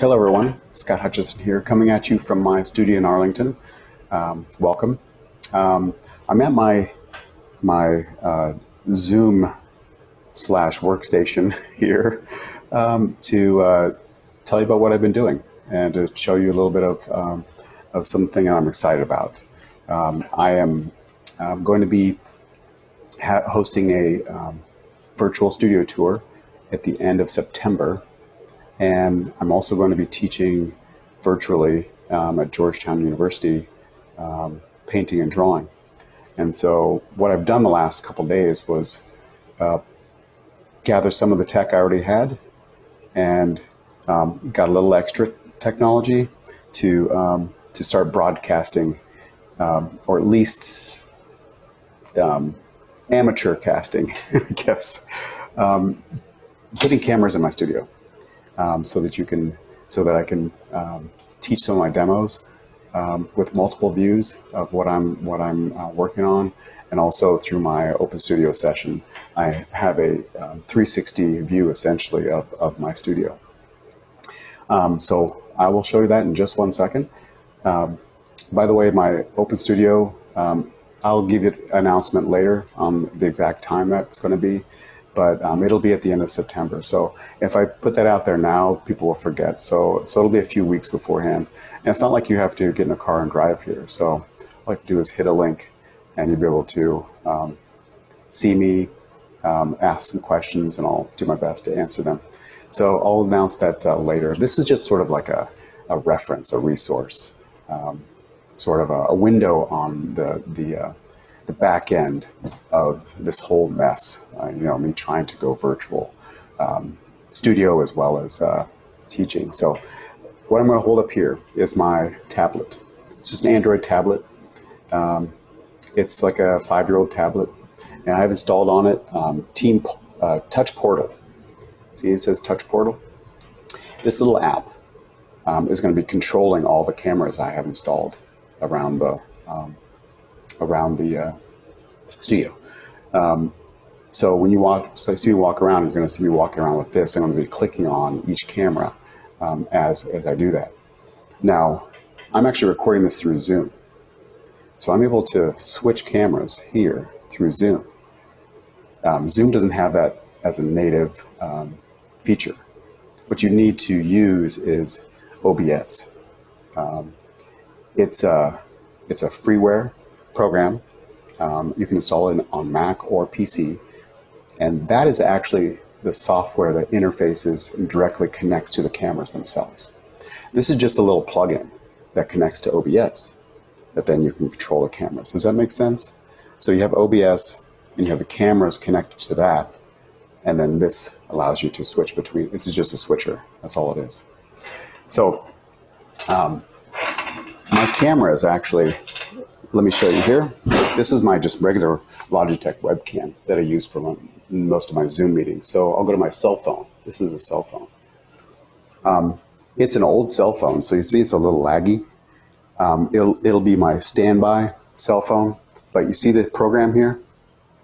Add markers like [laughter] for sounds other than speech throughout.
Hello, everyone. Scott Hutchison here, coming at you from my studio in Arlington. Um, welcome. Um, I'm at my my uh, Zoom slash workstation [laughs] here um, to uh, tell you about what I've been doing and to show you a little bit of um, of something I'm excited about. Um, I am um, going to be hosting a virtual studio tour at the end of September and I'm also going to be teaching virtually um, at Georgetown University um, painting and drawing. And so, what I've done the last couple days was uh, gather some of the tech I already had and um, got a little extra technology to, um, to start broadcasting, um, or at least um, amateur casting, [laughs] I guess, putting cameras in my studio um, so that you can, so that I can um, teach some of my demos um, with multiple views of what I'm what I'm uh, working on, and also through my Open Studio session, I have a um, 360 view essentially of, of my studio. Um, so I will show you that in just one second. By the way, my Open Studio, I'll give you an announcement later on the exact time that's going to be but um, it'll be at the end of September. So if I put that out there now, people will forget. So so it'll be a few weeks beforehand. And it's not like you have to get in a car and drive here. So all you have to do is hit a link, and you'll be able to um, see me, um, ask some questions, and I'll do my best to answer them. So I'll announce that uh, later. This is just sort of like a, a reference, a resource, um, sort of a, a, window on the the uh, the back end of this whole mess. Uh, you know, me trying to go virtual, um, studio as well as uh, teaching. So, what I'm going to hold up here is my tablet. It's just an Android tablet. Um, it's like a five-year-old tablet, and I've installed on it um, Team uh, Touch Portal. See, it says Touch Portal. This little app um, is going to be controlling all the cameras I have installed around the um, around the uh, studio. Um, so when you walk, so see me walk around, you're going to see me walking around with this. I'm going to be clicking on each camera um, as as I do that. Now, I'm actually recording this through Zoom, so I'm able to switch cameras here through Zoom. Um, Zoom doesn't have that as a native um, feature. What you need to use is OBS. Um, it's a it's a freeware program. Um, you can install it on Mac or PC. And that is actually the software that interfaces and directly connects to the cameras themselves. This is just a little plugin that connects to OBS that then you can control the cameras. Does that make sense? So you have OBS and you have the cameras connected to that, and then this allows you to switch between. This is just a switcher. That's all it is. So um, my camera is actually let me show you here. This is my just regular Logitech webcam that I use for most of my Zoom meetings. So I'll go to my cell phone. This is a cell phone. Um, it's an old cell phone, so you see it's a little laggy. Um, it'll, it'll be my standby cell phone, but you see the program here,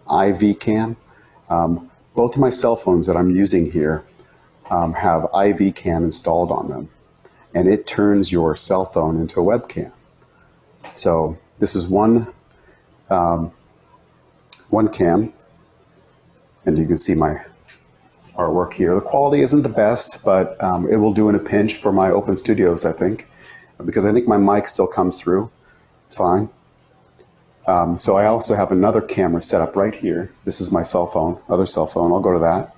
iVCam. Um, both of my cell phones that I'm using here um, have iVCam installed on them, and it turns your cell phone into a webcam. So this is one, um, one cam, and you can see my artwork here. The quality isn't the best, but um, it will do in a pinch for my open studios, I think, because I think my mic still comes through fine. Um, so I also have another camera set up right here. This is my cell phone, other cell phone. I'll go to that.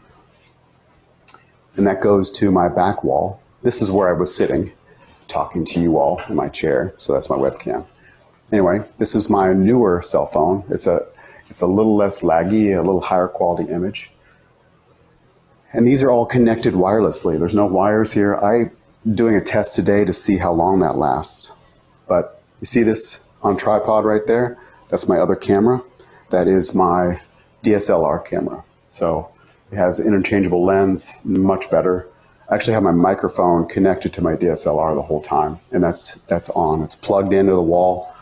And that goes to my back wall. This is where I was sitting, talking to you all in my chair. So that's my webcam anyway, this is my newer cell phone. It's a, it's a little less laggy, a little higher quality image. And these are all connected wirelessly. There's no wires here. I'm doing a test today to see how long that lasts. But you see this on tripod right there? That's my other camera. That is my DSLR camera. So it has interchangeable lens, much better. I actually have my microphone connected to my DSLR the whole time, and that's that's on. It's plugged into the wall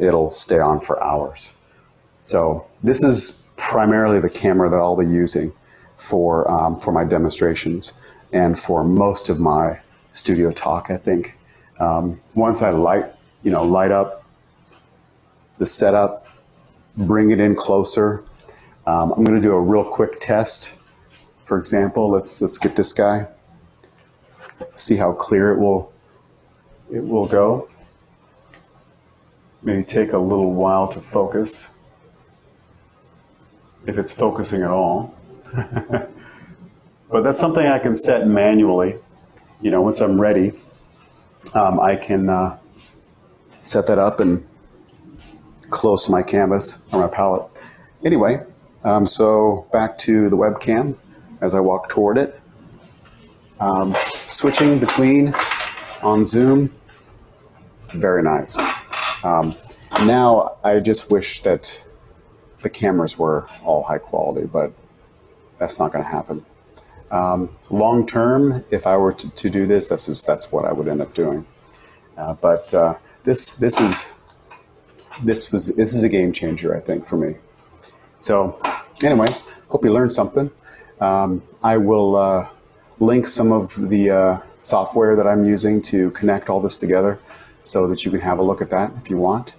it'll stay on for hours. So this is primarily the camera that I'll be using for, um, for my demonstrations and for most of my Studio Talk, I think. Um, once I light, you know, light up the setup, bring it in closer. Um, I'm going to do a real quick test. For example, let's let's get this guy. See how clear it will it will go. May take a little while to focus, if it's focusing at all. [laughs] but that's something I can set manually. You know, once I'm ready, um, I can uh, set that up and close my canvas or my palette. Anyway, um, so back to the webcam as I walk toward it. Um, switching between on Zoom, very nice. Um, now I just wish that the cameras were all high quality, but that's not going to happen. Um, long term, if I were to, to do this, is that's what I would end up doing. Uh, but uh, this this is this was this is a game changer, I think, for me. So anyway, hope you learned something. Um, I will uh, link some of the uh, software that I'm using to connect all this together, so that you can have a look at that if you want.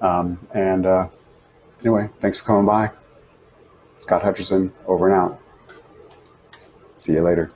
Um, and uh, anyway, thanks for coming by. Scott Hutchison, over and out. See you later.